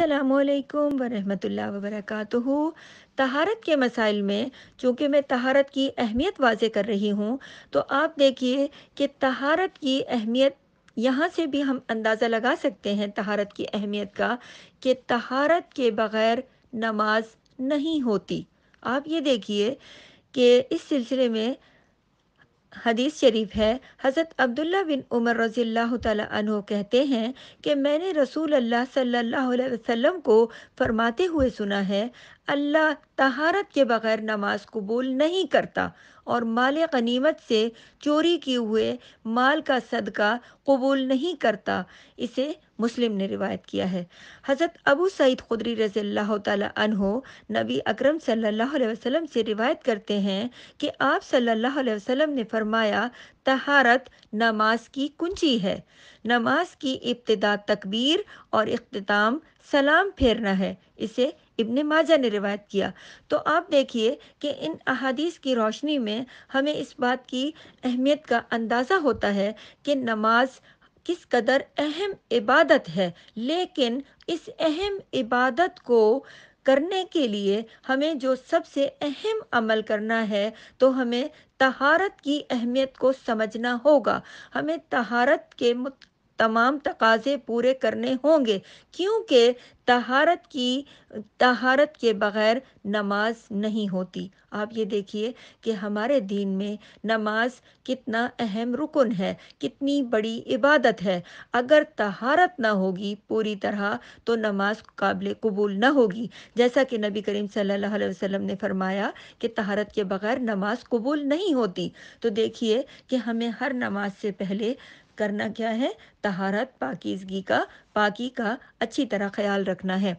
असलकम वरहमतुल्लाहि वबरकातुहू तहारत के मसाइल में, चूँकि मैं तहारत की अहमियत वाज़ कर रही हूँ तो आप देखिए कि तहारत की अहमियत, यहाँ से भी हम अंदाज़ा लगा सकते हैं तहारत की अहमियत का, कि तहारत के बग़ैर नमाज़ नहीं होती। आप ये देखिए कि इस सिलसिले में हदीस शरीफ है। हज़रत अब्दुल्ला बिन उमर रज़ील्लाहु ताला अन्हु कहते हैं कि मैंने रसूल अल्लाह सल्लल्लाहु अलैहि वसल्लम को फरमाते हुए सुना है। अल्लाह तहारत के बग़ैर नमाज़ कबूल नहीं करता और माल गनीमत से चोरी किए हुए माल का सदका कबूल नहीं करता, इसे मुस्लिम ने रिवायत किया है। हज़रत अबू सईद खुदरी रज़ी तहो नबी अकरम सल्लल्लाहु अलैहि वसल्लम से रिवायत करते हैं कि आप सल्लल्लाहु अलैहि वसल्लम ने फरमाया, तहारत नमाज़ की कुंजी है। नमाज़ की इब्तदा तकबीर और अख्ताम सलाम फेरना है। इसे इब्ने माजा ने रिवायत किया। तो आप देखिए कि इन अहादीस की रोशनी में हमें इस बात की अहमियत का अंदाज़ा होता है कि नमाज़ किस कदर अहम इबादत है। लेकिन इस अहम इबादत को करने के लिए हमें जो सबसे अहम अमल करना है तो हमें तहारत की अहमियत को समझना होगा। हमें तहारत के तमाम तकाजे पूरे करने होंगे, क्योंकि तहारत की, तहारत के बग़ैर नमाज़ नहीं होती। आप ये देखिए कि हमारे दीन में नमाज़ कितना अहम रुकन है, कितनी बड़ी इबादत है। अगर तहारत ना होगी पूरी तरह तो नमाज़ काबिल कबूल ना होगी। जैसा कि नबी करीम सल्लल्लाहु अलैहि वसल्लम ने फरमाया कि तहारत के बग़ैर नमाज़ कबूल नहीं होती। तो देखिए कि हमें हर नमाज़ से पहले करना क्या है? तहारत, पाकिजगी का, पाकी का अच्छी तरह ख्याल रखना है।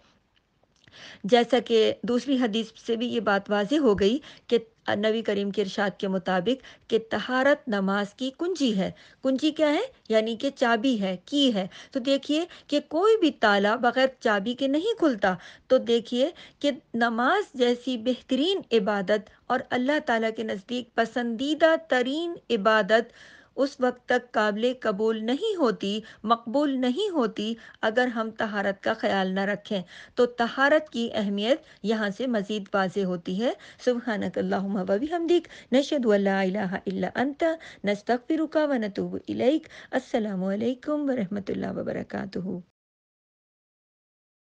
जैसा कि दूसरी हदीस से भी ये बात वाज हो गई कि नबी करीम के इरशाद के मुताबिक कि तहारत नमाज़ की कुंजी है। कुंजी क्या है? यानी कि चाबी है, की है। तो देखिए कि कोई भी ताला बग़ैर चाबी के नहीं खुलता। तो देखिए कि नमाज़ जैसी बेहतरीन इबादत और अल्लाह ताला के नज़दीक पसंदीदा तरीन इबादत उस वक्त तक काबिल कबूल नहीं होती, मकबूल नहीं होती अगर हम तहारत का ख्याल न रखें। तो तहारत की अहमियत यहाँ से मज़ीद वाज होती है। सुबहानकल्लाबी हमदिक नशद नस्तफ़िरुका व नतूब असलकम वरहमल